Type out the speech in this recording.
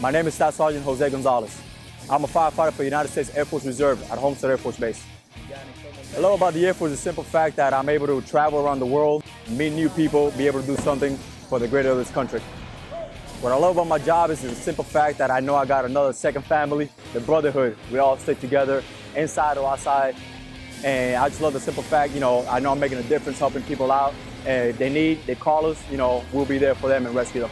My name is Staff Sergeant Jose Gonzalez. I'm a firefighter for United States Air Force Reserve at Homestead Air Force Base. I love about the Air Force is the simple fact that I'm able to travel around the world, meet new people, be able to do something for the greater of this country. What I love about my job is the simple fact that I know I got another second family, the brotherhood. We all stick together, inside or outside. And I just love the simple fact, you know, I know I'm making a difference helping people out. And if they need, they call us, you know, we'll be there for them and rescue them.